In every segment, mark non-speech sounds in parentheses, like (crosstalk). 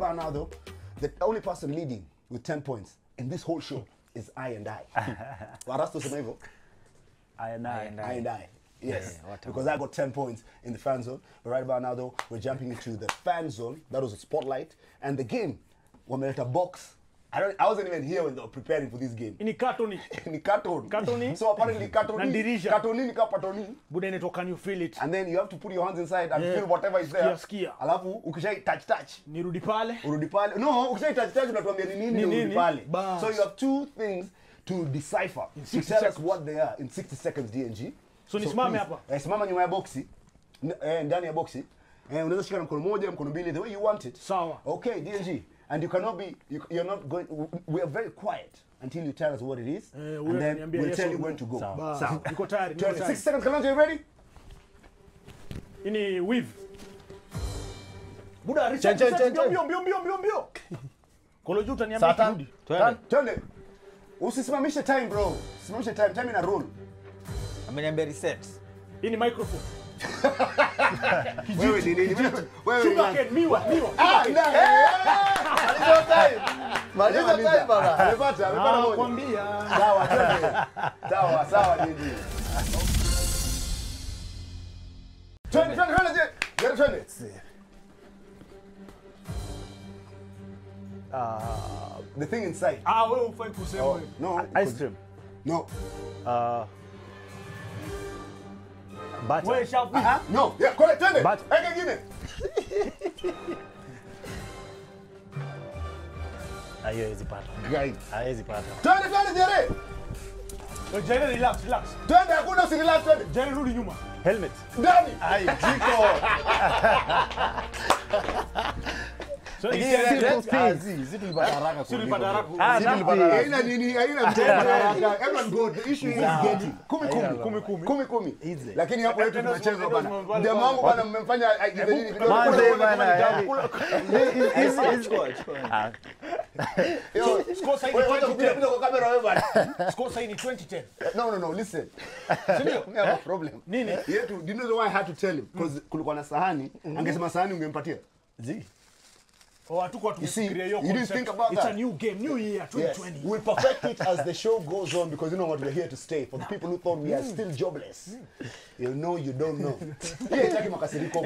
right about now, though, the only person leading with 10 points in this whole show is I and I. Warasto sema hivyo. I and I. I and I. Yes, Yeah, what because I got 10 points in the fan zone. But right about now, though, we're jumping into the fan zone. That was a spotlight. And the game, wameleta box. I, don't, I wasn't even here when they were preparing for this game. Ni katoni. (laughs) ni carton. Carton-y? So apparently katoni. Na dirisha. Carton ni kama patoni. Buda inaitwa can you feel it? And then you have to put your hands inside and Yeah. feel whatever is there. Skia, skia. Alafu ukishai touch touch. Nirudi pale. urudi pale no ukishai touch touch unatuambia ni nini urudi pale Bas. so you have two things to decipher to 60 tell us what they are in 60 seconds DNG So nisimame please, hapa? eh, simama nyuma ya boxi eh, ndani ya boxi eh, unaweza shika na mkono moja mkono mbili the way you want it Sawa. okay DNG and you cannot be you, you're not going we are very quiet until you tell us what it is Eh, and then we'll yes tell you when to go Sawa. Bas. Sawa. Niko tayari, niko 20, tayari. 60 seconds Kalonzo you ready Ini weave. Buda richard Chen, chen, chen, mbio, chen. mbio, mbio, mbio, mbio, mbio. Kolo juta ni utaniambia kirudi. Twende. twende usisimamishe time bro simamishe time time ina rule Ameniambia reset. Hii ni microphone. (laughs) wewe ni nini wewe wewe miwa, miwa. Ah, Ah. Sawa. Sawa, sawa, Didi. (laughs) Twende, twende, twende, je. Twende, twende. The thing inside. Ah, wewe ufai kusema Oh, no. Ice cream. No. Uh, butter. Wewe no. Yeah, twende. (laughs) hiyo haiwezi pata. Guys. Haiwezi pata. Twende, twende, Jere. Jere relax, relax. Twende, hakuna usirelax, twende. Jere rudi nyuma. Helmet. Ndani. Ai, jiko. (laughs) So Lakini it's red- simple red- things. zi- zi tulipata haraka Si kuliko. haraka. Si haraka. Haina nini, haina (laughs) haraka. Everyone go. The issue is getting. Kumi, kumi. Kumi, kumi. Kumi, kumi. Lakini hapo yetu tunacheza bana. Jamaa wangu bana mmemfanya nini kidogo. Bana, (laughs) yani. (laughs) Score wacha 2010. kupiga picha kwa kamera wewe bwana. Score sahihi ni 2010. No, no, no, listen. (laughs) Sio? We (laughs) have a problem. Nini? Yetu, do you know why I had to tell him? Because kulikuwa na sahani, angesema sahani ungempatia. zi. Oh, hatukuwa see, you didn't think about It's that. a new game, new year, Yes. We'll perfect it as the show goes on because you know what we're here to stay. For the people who thought we are still jobless, you know you don't know. (laughs) Makasiriko.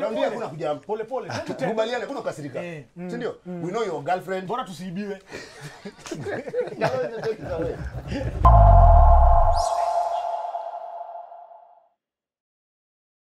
Naambia hakuna kujam. Pole pole. 2010. Tukubaliane kuna kukasirika. Eh, Si ndio? We know your girlfriend. Bora tusiibiwe. (laughs) (laughs)